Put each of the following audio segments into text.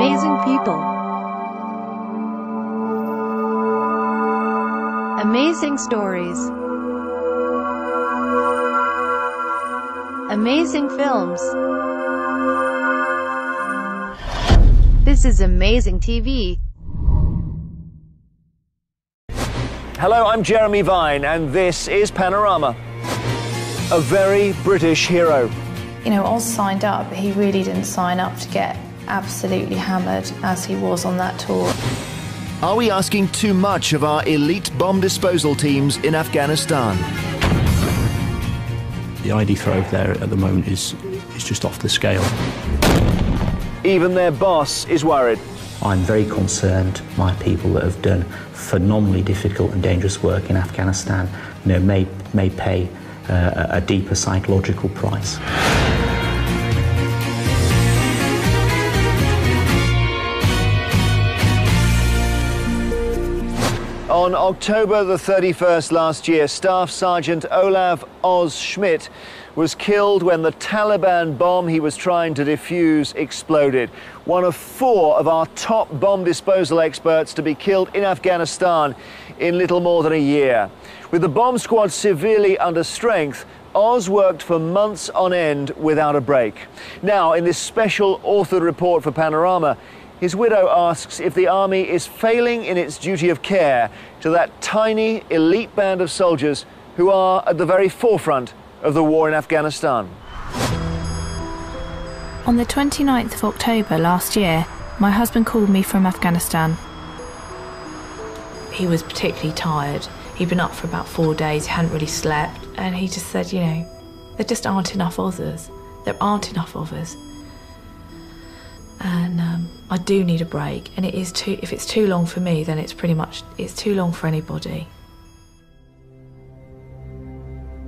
Amazing people. Amazing stories. Amazing films. This is Amazing TV. Hello, I'm Jeremy Vine, and this is Panorama. A very British hero. You know, Oz signed up, but he really didn't sign up to get absolutely hammered as he was on that tour. Are we asking too much of our elite bomb disposal teams in Afghanistan? The IED threat there at the moment is, is just off the scale. Even their boss is worried. I'm very concerned my people that have done phenomenally difficult and dangerous work in Afghanistan you know, may, may pay uh, a deeper psychological price. On October the 31st last year, Staff Sergeant Olaf Oz Schmidt was killed when the Taliban bomb he was trying to defuse exploded. One of four of our top bomb disposal experts to be killed in Afghanistan in little more than a year. With the bomb squad severely under strength, Oz worked for months on end without a break. Now, in this special authored report for Panorama, his widow asks if the army is failing in its duty of care to that tiny elite band of soldiers who are at the very forefront of the war in Afghanistan. On the 29th of October last year, my husband called me from Afghanistan. He was particularly tired. He'd been up for about four days, he hadn't really slept, and he just said, you know, there just aren't enough others. There aren't enough of us and um, I do need a break. And it is too. If it's too long for me, then it's pretty much it's too long for anybody.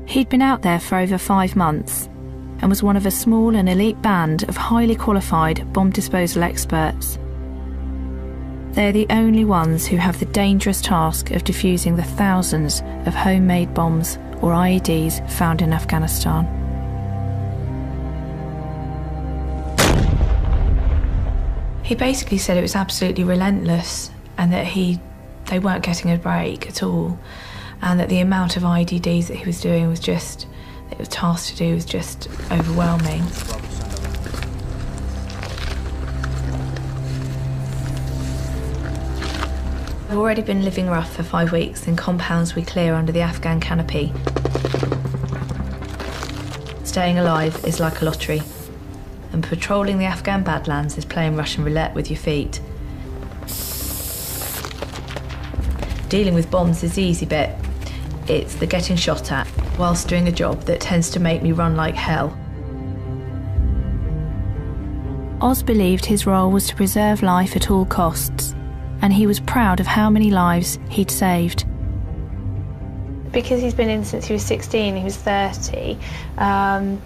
He'd been out there for over five months and was one of a small and elite band of highly qualified bomb disposal experts. They're the only ones who have the dangerous task of defusing the thousands of homemade bombs or IEDs found in Afghanistan. He basically said it was absolutely relentless and that he they weren't getting a break at all and that the amount of IDDs that he was doing was just that was tasked to do was just overwhelming. I've already been living rough for five weeks in compounds we clear under the Afghan canopy. Staying alive is like a lottery and patrolling the Afghan Badlands is playing Russian roulette with your feet. Dealing with bombs is the easy bit. It's the getting shot at whilst doing a job that tends to make me run like hell. Oz believed his role was to preserve life at all costs, and he was proud of how many lives he'd saved. Because he's been in since he was 16, he was 30. Um,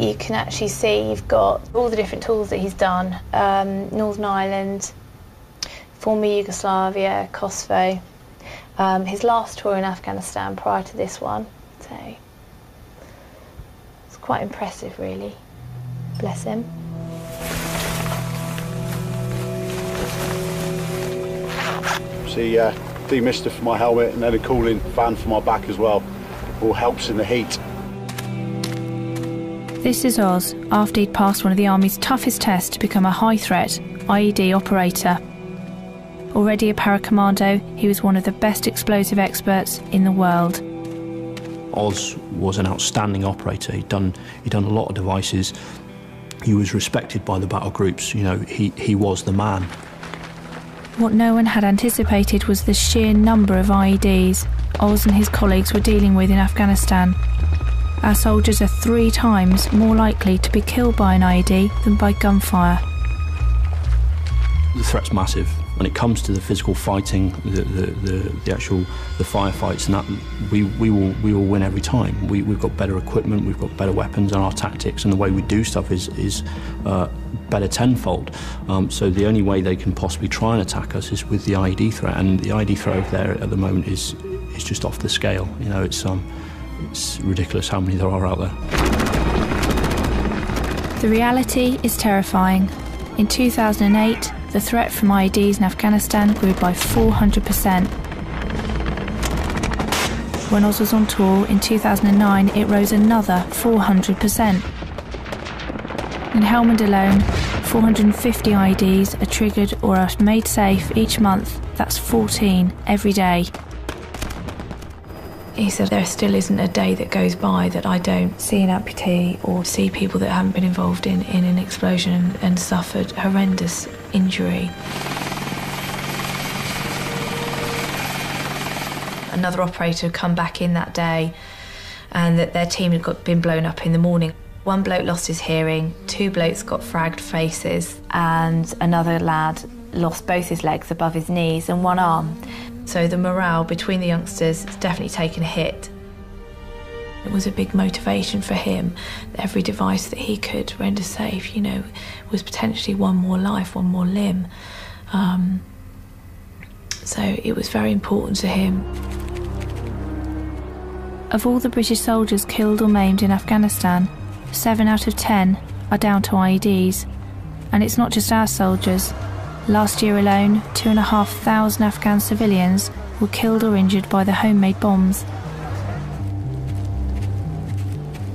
you can actually see you've got all the different tours that he's done um, Northern Ireland, former Yugoslavia, Kosovo. Um, his last tour in Afghanistan prior to this one. So it's quite impressive, really. Bless him. See, uh, demister for my helmet and then a cooling fan for my back as well. All helps in the heat. This is Oz after he'd passed one of the Army's toughest tests to become a high threat IED operator. Already a paracommando, he was one of the best explosive experts in the world. Oz was an outstanding operator. He'd done, he'd done a lot of devices. He was respected by the battle groups. You know, he, he was the man. What no one had anticipated was the sheer number of IEDs Oz and his colleagues were dealing with in Afghanistan our soldiers are three times more likely to be killed by an IED than by gunfire. The threat's massive. When it comes to the physical fighting, the, the, the, the actual the firefights, and that we, we will we will win every time. We, we've got better equipment, we've got better weapons, and our tactics and the way we do stuff is is uh, better tenfold. Um, so the only way they can possibly try and attack us is with the IED threat, and the IED threat there at the moment is is just off the scale. You know, it's um, it's ridiculous how many there are out there. The reality is terrifying. In 2008, the threat from IEDs in Afghanistan grew by 400%. When Oz was on tour in 2009, it rose another 400%. In Helmand alone, 450 IEDs are triggered or are made safe each month. That's 14 every day. He said there still isn't a day that goes by that I don't see an amputee or see people that haven't been involved in, in an explosion and suffered horrendous injury. Another operator had come back in that day and that their team had got, been blown up in the morning. One bloke lost his hearing, two blokes got fragged faces, and another lad lost both his legs above his knees and one arm. So the morale between the youngsters has definitely taken a hit. It was a big motivation for him. Every device that he could render safe, you know, was potentially one more life, one more limb. Um, so it was very important to him. Of all the British soldiers killed or maimed in Afghanistan, seven out of ten are down to IEDs. And it's not just our soldiers. Last year alone, two and a half thousand Afghan civilians were killed or injured by the homemade bombs.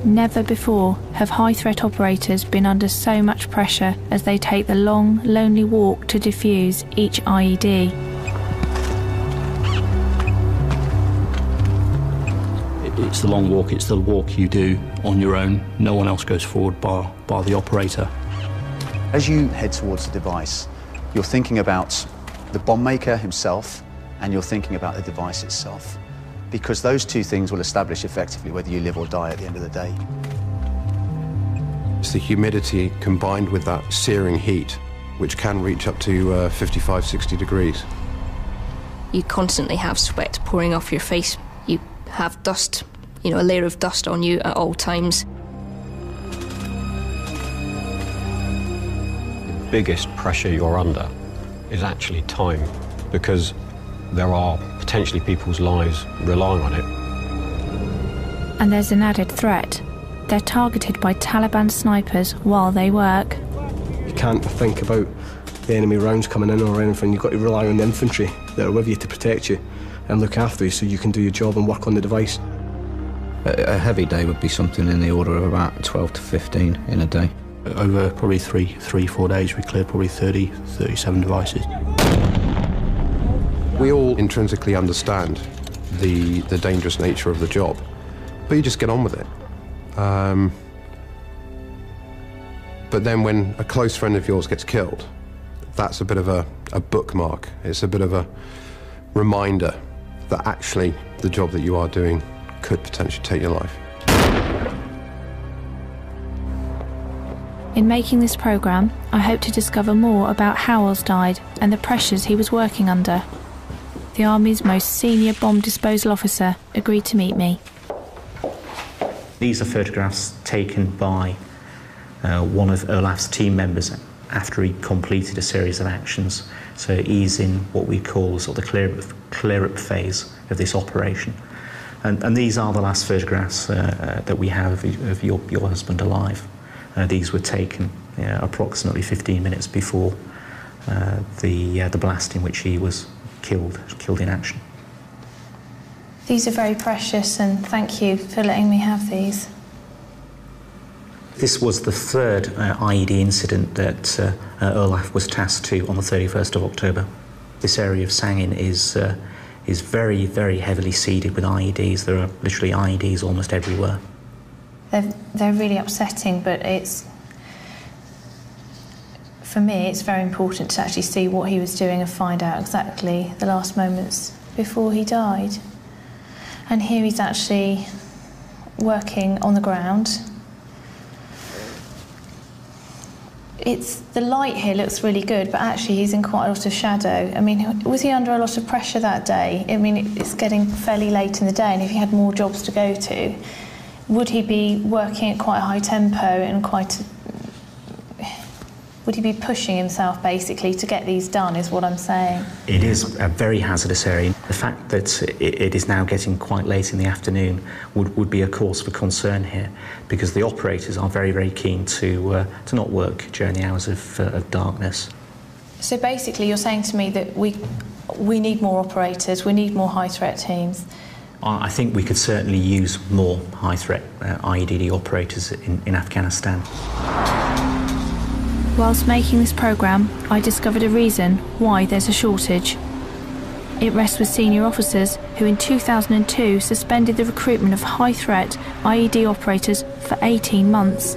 Never before have high threat operators been under so much pressure as they take the long, lonely walk to defuse each IED. It's the long walk, it's the walk you do on your own. No one else goes forward bar, bar the operator. As you head towards the device, you're thinking about the bomb maker himself and you're thinking about the device itself. Because those two things will establish effectively whether you live or die at the end of the day. It's the humidity combined with that searing heat, which can reach up to uh, 55, 60 degrees. You constantly have sweat pouring off your face. You have dust, you know, a layer of dust on you at all times. Biggest pressure you're under is actually time because there are potentially people's lives relying on it. And there's an added threat. They're targeted by Taliban snipers while they work. You can't think about the enemy rounds coming in or anything. You've got to rely on the infantry that are with you to protect you and look after you so you can do your job and work on the device. A a heavy day would be something in the order of about 12 to 15 in a day. Over probably three, three, four days, we cleared probably 30, 37 devices. We all intrinsically understand the, the dangerous nature of the job, but you just get on with it. Um, but then when a close friend of yours gets killed, that's a bit of a, a bookmark. It's a bit of a reminder that actually the job that you are doing could potentially take your life. In making this programme, I hope to discover more about how Oz died and the pressures he was working under. The Army's most senior bomb disposal officer agreed to meet me. These are photographs taken by uh, one of Olaf's team members after he completed a series of actions. So he's in what we call sort of the clear, clear up phase of this operation. And, and these are the last photographs uh, uh, that we have of, of your, your husband alive. Uh, these were taken uh, approximately 15 minutes before uh, the, uh, the blast in which he was killed, killed in action. These are very precious, and thank you for letting me have these. This was the third uh, IED incident that uh, uh, Olaf was tasked to on the 31st of October. This area of Sangin is, uh, is very, very heavily seeded with IEDs. There are literally IEDs almost everywhere. They're, they're really upsetting, but it's. For me, it's very important to actually see what he was doing and find out exactly the last moments before he died. And here he's actually working on the ground. It's the light here looks really good, but actually he's in quite a lot of shadow. I mean, was he under a lot of pressure that day? I mean, it's getting fairly late in the day, and if he had more jobs to go to, would he be working at quite a high tempo and quite? A... Would he be pushing himself basically to get these done, is what I'm saying? It is a very hazardous area. The fact that it, it is now getting quite late in the afternoon would, would be a cause for concern here because the operators are very, very keen to, uh, to not work during the hours of, uh, of darkness. So basically, you're saying to me that we, we need more operators, we need more high threat teams. I think we could certainly use more high threat uh, IEDD operators in, in Afghanistan. Whilst making this programme, I discovered a reason why there's a shortage. It rests with senior officers who in 2002 suspended the recruitment of high threat IED operators for 18 months.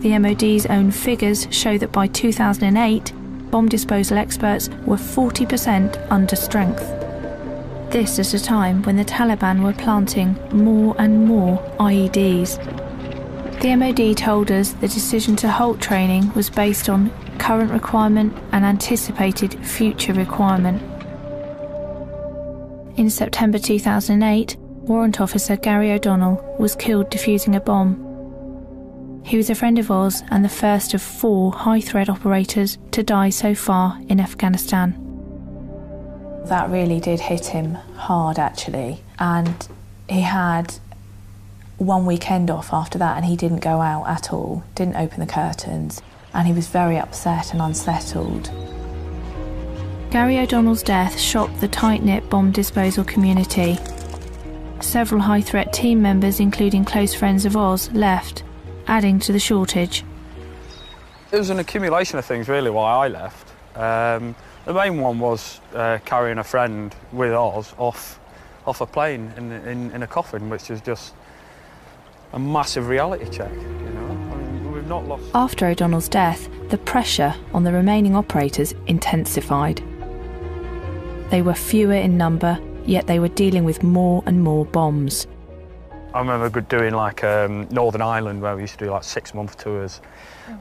The MOD's own figures show that by 2008, bomb disposal experts were 40% under strength. This at a time when the Taliban were planting more and more IEDs. The MOD told us the decision to halt training was based on current requirement and anticipated future requirement. In September 2008, Warrant Officer Gary O'Donnell was killed defusing a bomb. He was a friend of Oz and the first of four high threat operators to die so far in Afghanistan. That really did hit him hard, actually, and he had one weekend off after that and he didn't go out at all, didn't open the curtains, and he was very upset and unsettled. Gary O'Donnell's death shocked the tight knit bomb disposal community. Several high threat team members, including close friends of Oz, left, adding to the shortage. It was an accumulation of things, really, why I left. Um, the main one was uh, carrying a friend with Oz off, off a plane in, in, in a coffin, which is just a massive reality check. You know, I mean, we've not lost. After O'Donnell's death, the pressure on the remaining operators intensified. They were fewer in number, yet they were dealing with more and more bombs. I remember doing like um, Northern Ireland where we used to do like six month tours,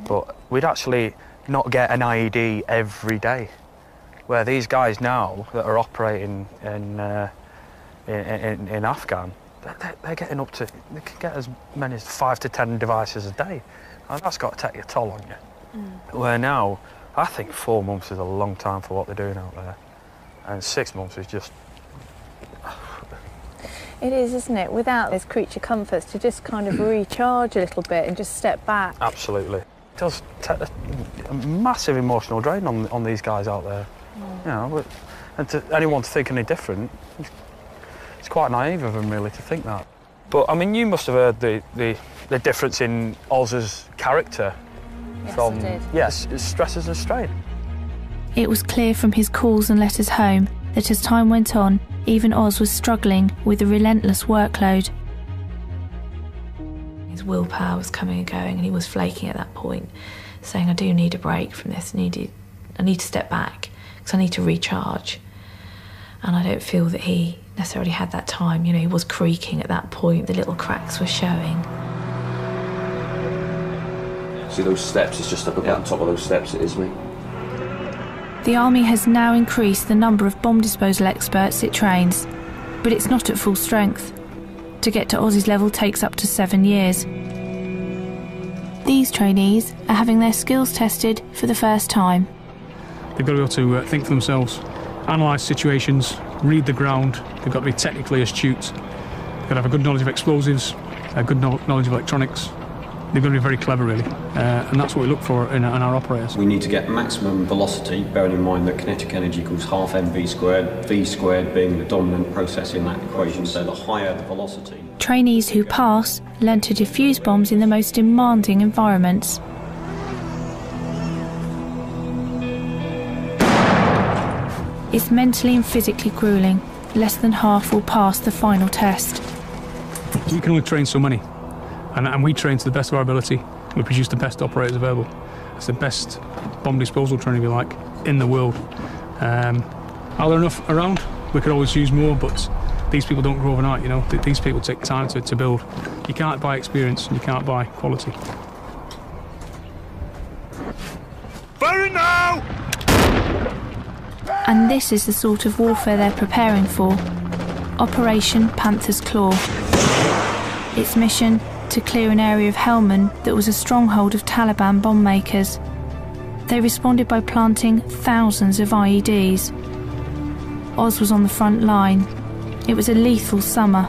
but we'd actually not get an IED every day. Where these guys now that are operating in uh, in, in, in Afghan, they're, they're getting up to they can get as many as five to ten devices a day, and that's got to take a toll on you. Where now, I think four months is a long time for what they're doing out there, and six months is just It is, isn't it? Without those creature comforts to just kind of recharge a little bit and just step back. Absolutely. It does take a, a massive emotional drain on, on these guys out there. You know, but, and to anyone to think any different, it's quite naive of them really to think that. But I mean, you must have heard the, the, the difference in Oz's character Yes, I from did. yes, it's stresses and strain. It was clear from his calls and letters home that as time went on, even Oz was struggling with the relentless workload. His willpower was coming and going, and he was flaking at that point, saying, I do need a break from this. I need, to- I need to step back because I need to recharge. And I don't feel that he necessarily had that time. You know, he was creaking at that point, the little cracks were showing. See those steps? It's just up on top of those steps. It is me. The Army has now increased the number of bomb disposal experts it trains, but it's not at full strength. To get to Oz's level takes up to seven years. These trainees are having their skills tested for the first time. They've got to be able to uh, think for themselves, analyse situations, read the ground. They've got to be technically astute. They've got to have a good knowledge of explosives, a good kno- knowledge of electronics. They've got to be very clever, really, uh, and that's what we look for in, in our operators. We need to get maximum velocity, bearing in mind that kinetic energy equals half mv squared, v squared being the dominant process in that equation, so the higher the velocity. Trainees who pass learn to defuse bombs in the most demanding environments. It's mentally and physically grueling. Less than half will pass the final test. You can only train so many, and, and we train to the best of our ability. We produce the best operators available. It's the best bomb disposal training, if you like, in the world. Um, are there enough around? We could always use more, but these people don't grow overnight. You know, these people take time to, to build. You can't buy experience, and you can't buy quality. Firing now! And this is the sort of warfare they're preparing for Operation Panther's Claw. Its mission to clear an area of Helmand that was a stronghold of Taliban bomb makers. They responded by planting thousands of IEDs. Oz was on the front line. It was a lethal summer.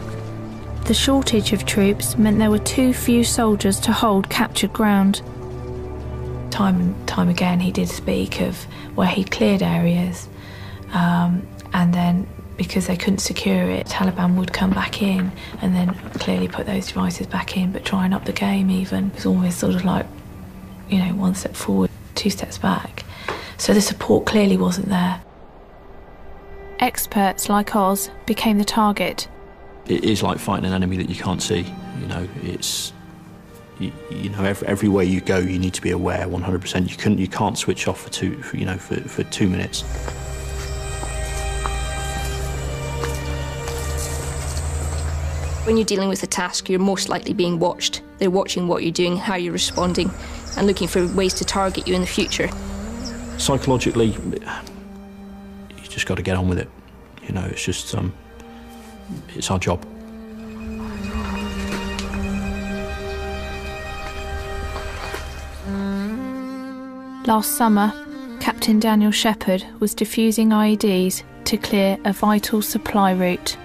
The shortage of troops meant there were too few soldiers to hold captured ground. Time and time again, he did speak of where he'd cleared areas, um, and then because they couldn't secure it, Taliban would come back in and then clearly put those devices back in, but trying up the game even. It was almost sort of like, you know, one step forward, two steps back. So the support clearly wasn't there. Experts like Oz became the target. It is like fighting an enemy that you can't see. You know, it's you, you know every, everywhere you go, you need to be aware 100%. You can you can't switch off for two for, you know for, for two minutes. When you're dealing with a task, you're most likely being watched. They're watching what you're doing, how you're responding, and looking for ways to target you in the future. Psychologically, you just got to get on with it. You know, it's just um, it's our job. Last summer, Captain Daniel Shepherd was defusing IEDs to clear a vital supply route.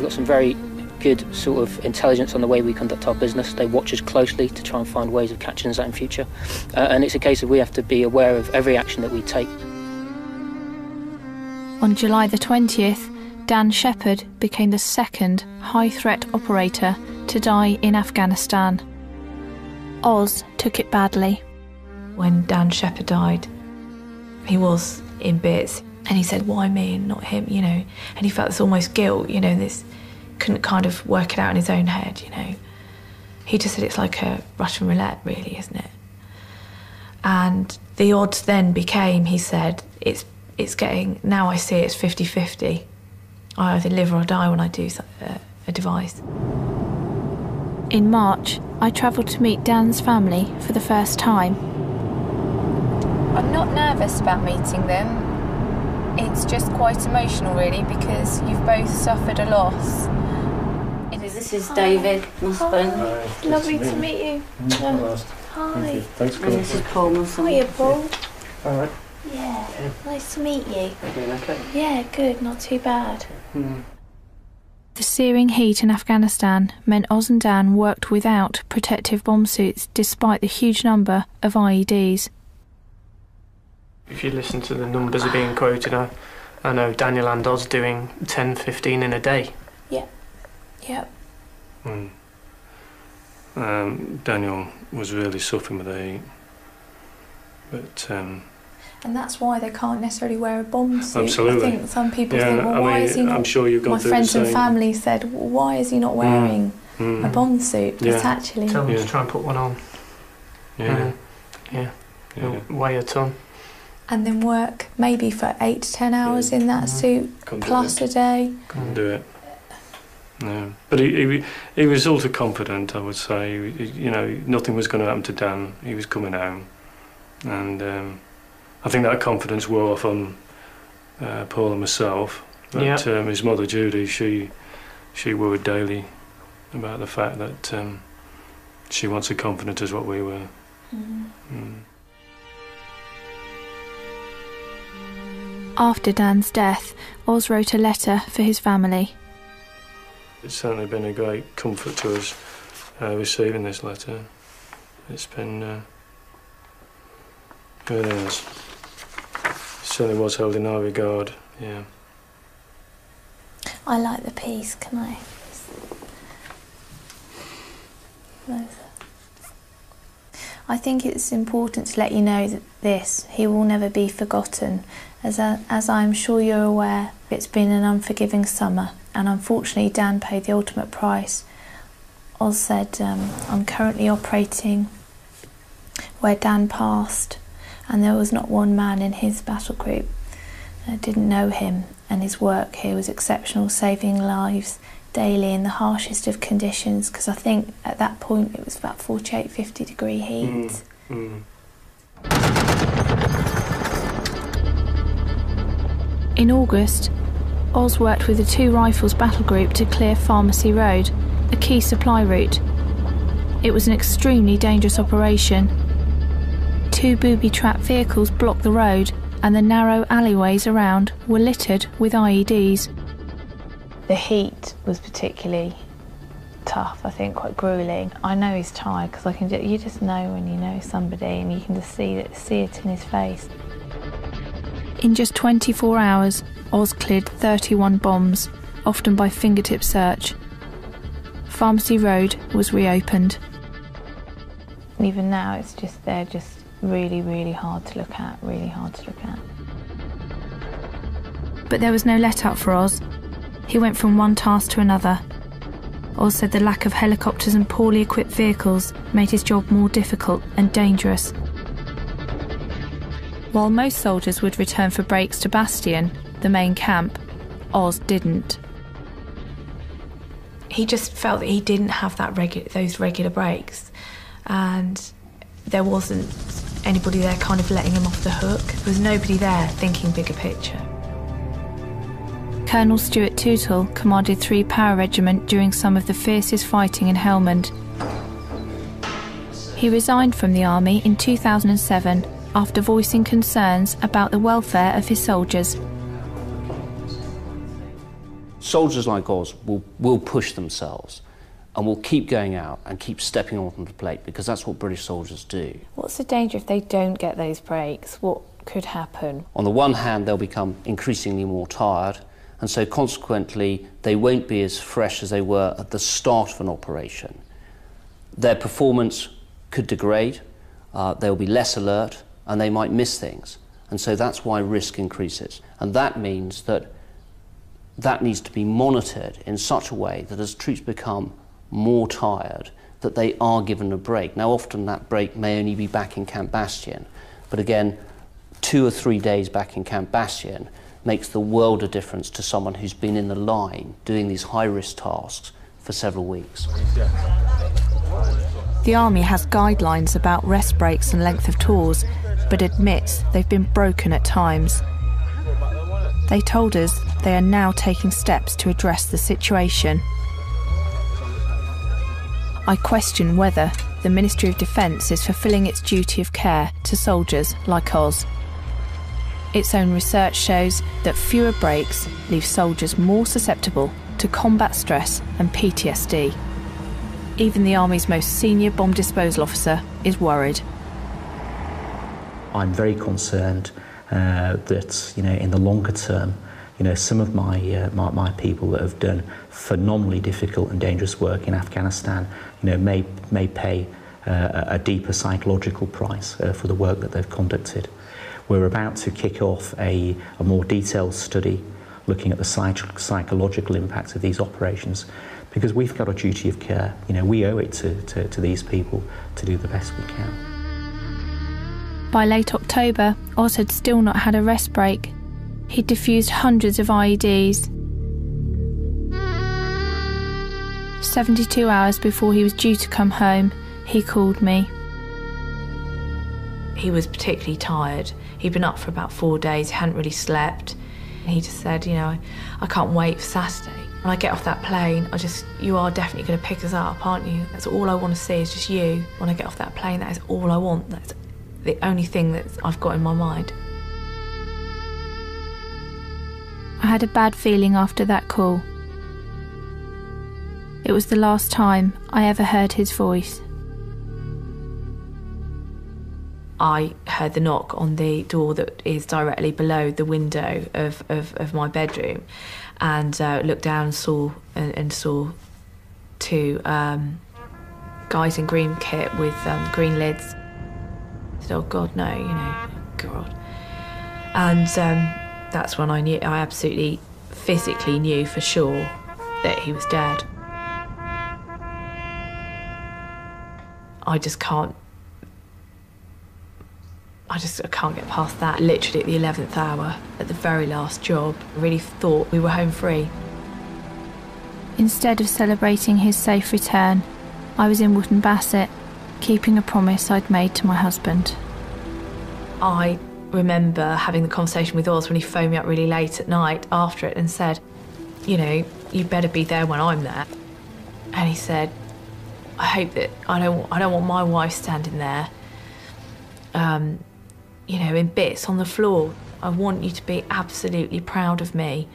We've got some very good sort of intelligence on the way we conduct our business. They watch us closely to try and find ways of catching us out in future. Uh, and it's a case of we have to be aware of every action that we take. On July the 20th, Dan Shepherd became the second high threat operator to die in Afghanistan. Oz took it badly. When Dan Shepherd died, he was in bits. And he said, Why me and not him? You know, and he felt this almost guilt, you know, this couldn't kind of work it out in his own head, you know. He just said it's like a Russian roulette, really, isn't it? And the odds then became, he said, it's it's getting now I see it's 50-50. I either live or die when I do a, uh, a device. In March, I travelled to meet Dan's family for the first time. I'm not nervous about meeting them. It's just quite emotional, really, because you've both suffered a loss. This is David, my husband. Lovely to meet you. Hello. Hi. Thanks for coming. And this is Paul, my son. Hiya, Paul. All right. Yeah, nice to meet you. You doing okay? Yeah, good, not too bad. Hmm. The searing heat in Afghanistan meant Oz and Dan worked without protective bomb suits despite the huge number of IEDs. If you listen to the numbers are being quoted, I, I know Daniel and Oz doing 10, 15 in a day. Yeah. Yeah. Mm. Um, Daniel was really suffering with the heat. But um, And that's why they can't necessarily wear a bomb suit. Absolutely. I think some people Yeah, think, well, I why mean, is he not? I'm sure you've gone My friends and family said, well, why is he not wearing Mm. a bomb suit? But Yeah. actually, Tell them Yeah. to try and put one on. yeah, Mm. Yeah. yeah. It'll Weigh a ton. And then work maybe for eight to ten hours in that suit Couldn't plus a day. Couldn't do it. No, but he, he he was ultra confident. I would say, He- you know, nothing was going to happen to Dan. He was coming home, and um, I think that confidence wore off on uh, Paul and myself. But Yeah. um, his mother Judy, she she worried daily about the fact that um, she wasn't so confident as what we were. Mm. After Dan's death, Oz wrote a letter for his family. It's certainly been a great comfort to us uh, receiving this letter. It's been uh, really has. It certainly was held in high regard. Yeah. I like the piece. Can I? I think it's important to let you know that this, he will never be forgotten. As, a, as I'm sure you're aware, it's been an unforgiving summer, and unfortunately, Dan paid the ultimate price. Oz said, um, I'm currently operating where Dan passed, and there was not one man in his battle group that didn't know him, and his work here was exceptional, saving lives daily in the harshest of conditions. Because I think at that point it was about 48, 50 degree heat. Mm. In August, Oz worked with the Two Rifles battle group to clear Pharmacy Road. a key supply route. It was an extremely dangerous operation. Two booby trap vehicles blocked the road, and the narrow alleyways around were littered with IEDs. The heat was particularly tough, I think, quite grueling. I know he's tired because I can. Just, you just know when you know somebody, and you can just see it, see it in his face. In just 24 hours, Oz cleared 31 bombs, often by fingertip search. Pharmacy Road was reopened. Even now, it's just they're just really, really hard to look at. Really hard to look at. But there was no let up for Oz. He went from one task to another. Oz said the lack of helicopters and poorly equipped vehicles made his job more difficult and dangerous. While most soldiers would return for breaks to Bastion, the main camp, Oz didn't. He just felt that he didn't have that regu- those regular breaks, and there wasn't anybody there kind of letting him off the hook. There was nobody there thinking bigger picture. Colonel Stuart Tootal commanded 3 Para Regiment during some of the fiercest fighting in Helmand. He resigned from the army in 2007 after voicing concerns about the welfare of his soldiers. Soldiers like Oz will, will push themselves and will keep going out and keep stepping onto the plate because that's what British soldiers do. What's the danger if they don't get those breaks? What could happen? On the one hand, they'll become increasingly more tired, and so consequently, they won't be as fresh as they were at the start of an operation. Their performance could degrade, uh, they'll be less alert, and they might miss things. And so that's why risk increases. And that means that that needs to be monitored in such a way that as troops become more tired, that they are given a break. Now, often that break may only be back in Camp Bastion, but again, two or three days back in Camp Bastion makes the world of difference to someone who's been in the line doing these high risk tasks for several weeks. The Army has guidelines about rest breaks and length of tours, but admits they've been broken at times. They told us they are now taking steps to address the situation. I question whether the Ministry of Defence is fulfilling its duty of care to soldiers like Oz. Its own research shows that fewer breaks leave soldiers more susceptible to combat stress and PTSD. Even the Army's most senior bomb disposal officer is worried. I'm very concerned uh, that you know in the longer term, you know some of my, uh, my my people that have done phenomenally difficult and dangerous work in Afghanistan, you know may may pay uh, a deeper psychological price uh, for the work that they've conducted. We're about to kick off a, a more detailed study looking at the psych psychological impact of these operations because we've got a duty of care. You know, we owe it to, to, to these people to do the best we can. By late October, Oz had still not had a rest break. He'd diffused hundreds of IEDs. 72 hours before he was due to come home, he called me. He was particularly tired. He'd been up for about four days, he hadn't really slept. He just said, You know, I, can't wait for Saturday. When I get off that plane, I just, you are definitely going to pick us up, aren't you? That's all I want to see is just you. When I get off that plane, that is all I want. That's the only thing that I've got in my mind. I had a bad feeling after that call. It was the last time I ever heard his voice. I heard the knock on the door that is directly below the window of, of, of my bedroom and uh, looked down and saw and, and saw two um, guys in green kit with um, green lids. "Oh God, no!" You know, God. And um, that's when I knew. I absolutely, physically knew for sure that he was dead. I just can't. I just I can't get past that. Literally at the 11th hour, at the very last job, I really thought we were home free. Instead of celebrating his safe return, I was in Wootton Bassett, keeping a promise I'd made to my husband. I remember having the conversation with Oz when he phoned me up really late at night after it and said, you know, you better be there when I'm there. And he said, I hope that I don't, I don't want my wife standing there, um, you know, in bits on the floor. I want you to be absolutely proud of me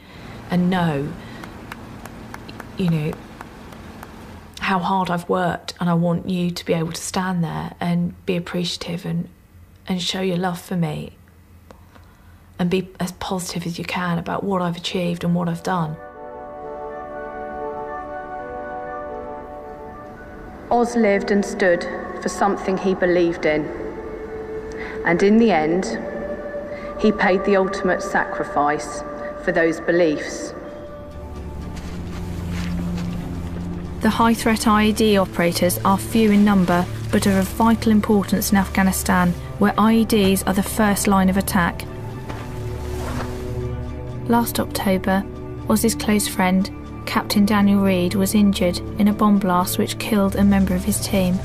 and know, you know, how hard I've worked. And I want you to be able to stand there and be appreciative and, and show your love for me and be as positive as you can about what I've achieved and what I've done. Oz lived and stood for something he believed in. And in the end, he paid the ultimate sacrifice for those beliefs. The high threat IED operators are few in number but are of vital importance in Afghanistan, where IEDs are the first line of attack. Last October, Oz's close friend, Captain Daniel Read, was injured in a bomb blast which killed a member of his team.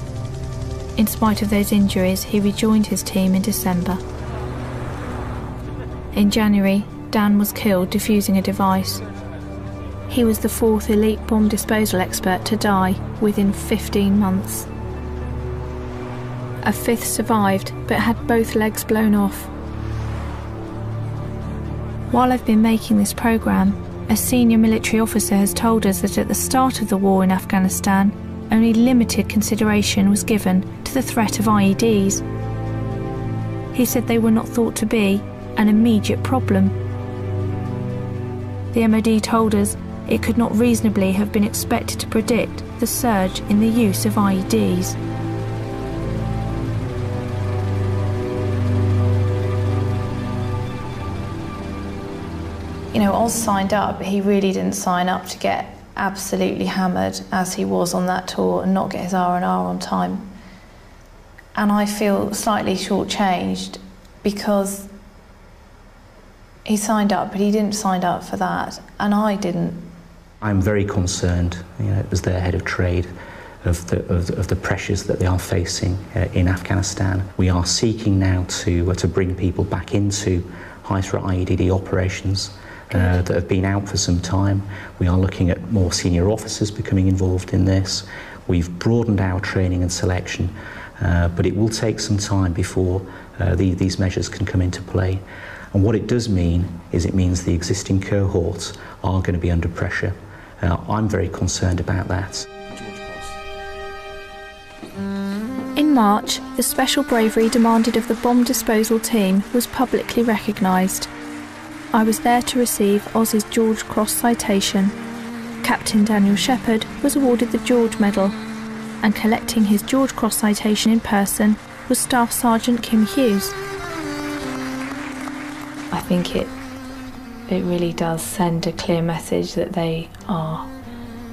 In spite of those injuries, he rejoined his team in December. In January, Dan was killed defusing a device. He was the fourth elite bomb disposal expert to die within 15 months. A fifth survived but had both legs blown off. While I've been making this programme, a senior military officer has told us that at the start of the war in Afghanistan, only limited consideration was given to the threat of IEDs. He said they were not thought to be an immediate problem. The MOD told us it could not reasonably have been expected to predict the surge in the use of IEDs. you know, Oz signed up, he really didn't sign up to get absolutely hammered as he was on that tour and not get his R and R on time. And I feel slightly shortchanged because he signed up, but he didn't sign up for that, and I didn't. I'm very concerned, you know, as their head of trade, of the, of the, of the pressures that they are facing uh, in Afghanistan. We are seeking now to, uh, to bring people back into high threat IEDD operations uh, that have been out for some time. We are looking at more senior officers becoming involved in this. We've broadened our training and selection, uh, but it will take some time before uh, the, these measures can come into play. And what it does mean is it means the existing cohorts are going to be under pressure. Uh, I'm very concerned about that. In March, the special bravery demanded of the bomb disposal team was publicly recognised. I was there to receive Oz's George Cross citation. Captain Daniel Shepherd was awarded the George Medal, and collecting his George Cross citation in person was Staff Sergeant Kim Hughes. I think it it really does send a clear message that they are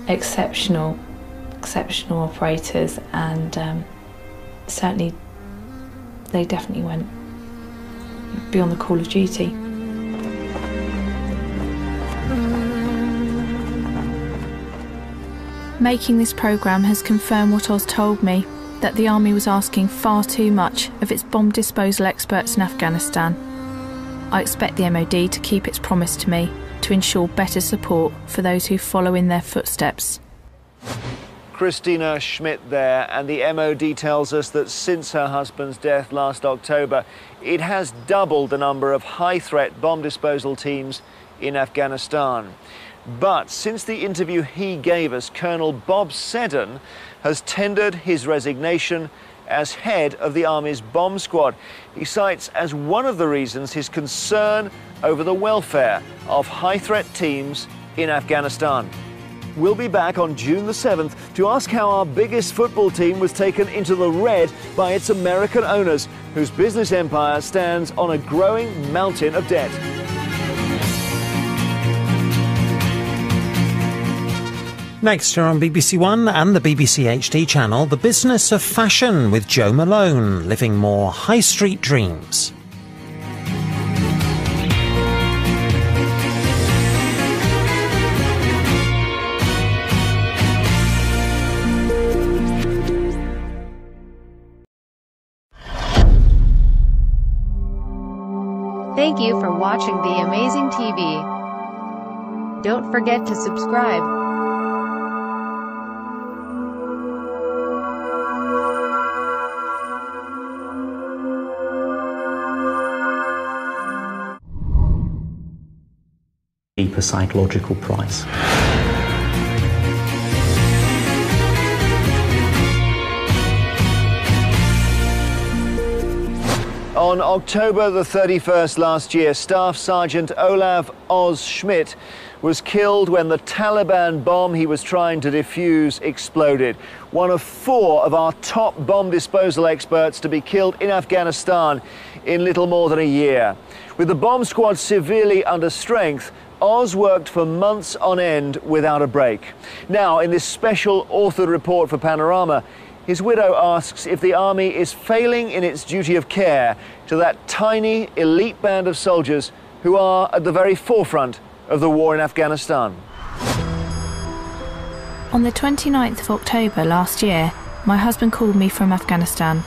exceptional, exceptional operators, and um, certainly they definitely went beyond the call of duty. Making this programme has confirmed what Oz told me that the Army was asking far too much of its bomb disposal experts in Afghanistan. I expect the MOD to keep its promise to me to ensure better support for those who follow in their footsteps. Christina Schmidt there, and the MOD tells us that since her husband's death last October, it has doubled the number of high threat bomb disposal teams in Afghanistan. But since the interview he gave us, Colonel Bob Seddon has tendered his resignation as head of the Army's bomb squad. He cites as one of the reasons his concern over the welfare of high threat teams in Afghanistan. We'll be back on June the 7th to ask how our biggest football team was taken into the red by its American owners, whose business empire stands on a growing mountain of debt. Next year on BBC One and the BBC HD channel, The Business of Fashion with Jo Malone, living more high street dreams. Thank you for watching The Amazing TV. Don't forget to subscribe. Deeper psychological price. On October the 31st last year, Staff Sergeant Olaf Oz Schmidt was killed when the Taliban bomb he was trying to defuse exploded. One of four of our top bomb disposal experts to be killed in Afghanistan in little more than a year. With the bomb squad severely under strength, Oz worked for months on end without a break. Now, in this special authored report for Panorama, his widow asks if the army is failing in its duty of care to that tiny elite band of soldiers who are at the very forefront of the war in Afghanistan. On the 29th of October last year, my husband called me from Afghanistan.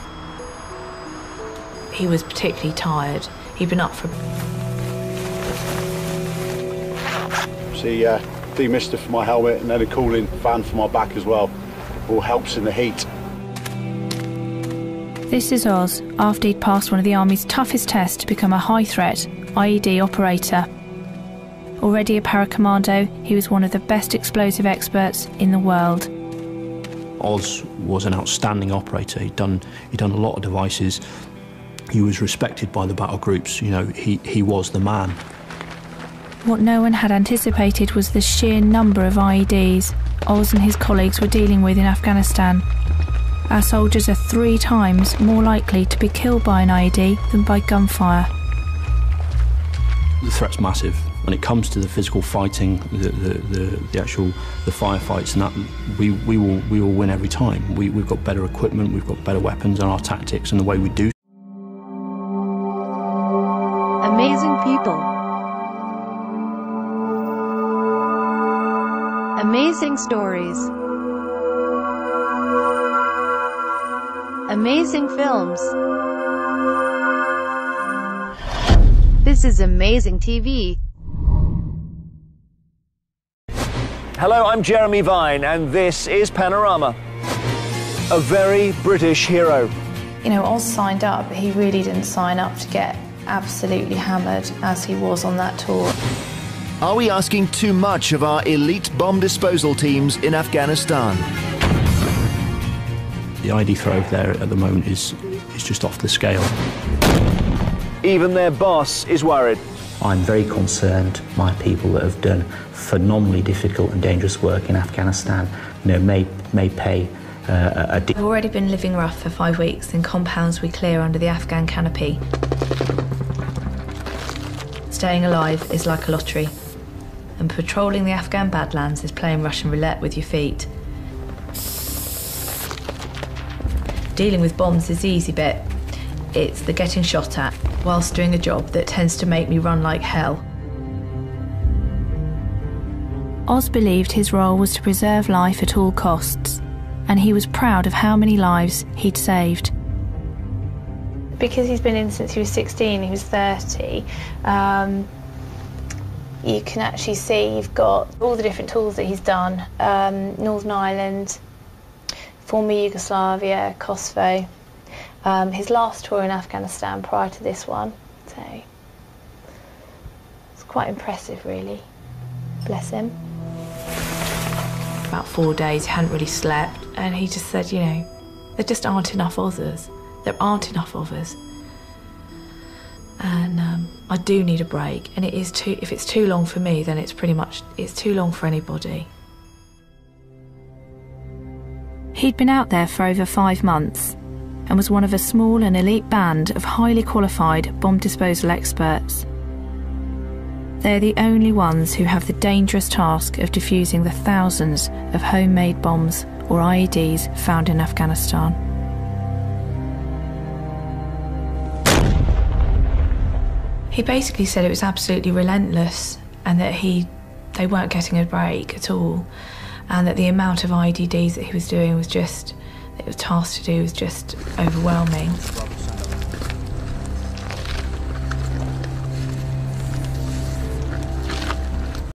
He was particularly tired. He'd been up for. See, uh, demister for my helmet and then a cooling fan for my back as well. All helps in the heat. This is Oz after he'd passed one of the Army's toughest tests to become a high threat IED operator. Already a paracommando, he was one of the best explosive experts in the world. Oz was an outstanding operator. He'd done, he'd done a lot of devices. He was respected by the battle groups. You know, he, he was the man. What no one had anticipated was the sheer number of IEDs Oz and his colleagues were dealing with in Afghanistan our soldiers are three times more likely to be killed by an IED than by gunfire. The threat's massive. When it comes to the physical fighting, the, the, the, the actual the firefights, and that we, we will we will win every time. We, we've got better equipment, we've got better weapons, and our tactics and the way we do. Amazing stories. Amazing films. This is amazing TV. Hello, I'm Jeremy Vine, and this is Panorama. A very British hero. You know, Oz signed up, but he really didn't sign up to get absolutely hammered as he was on that tour. Are we asking too much of our elite bomb disposal teams in Afghanistan? The IED threat there at the moment is, is just off the scale. Even their boss is worried. I'm very concerned my people that have done phenomenally difficult and dangerous work in Afghanistan you know, may, may pay uh, a We've already been living rough for five weeks in compounds we clear under the Afghan canopy. Staying alive is like a lottery, and patrolling the Afghan badlands is playing Russian roulette with your feet. Dealing with bombs is the easy bit. It's the getting shot at whilst doing a job that tends to make me run like hell. Oz believed his role was to preserve life at all costs, and he was proud of how many lives he'd saved. Because he's been in since he was 16, he was 30. Um, you can actually see you've got all the different tools that he's done um, Northern Ireland, former Yugoslavia, Kosovo. Um, his last tour in Afghanistan prior to this one. So it's quite impressive, really. Bless him. About four days, he hadn't really slept, and he just said, you know, there just aren't enough others. There aren't enough of us. And um, I do need a break, and it is too. If it's too long for me, then it's pretty much it's too long for anybody. He'd been out there for over five months and was one of a small and elite band of highly qualified bomb disposal experts. They're the only ones who have the dangerous task of defusing the thousands of homemade bombs or IEDs found in Afghanistan. He basically said it was absolutely relentless and that he they weren't getting a break at all and that the amount of IEDs that he was doing was just, that tasked to do was just overwhelming.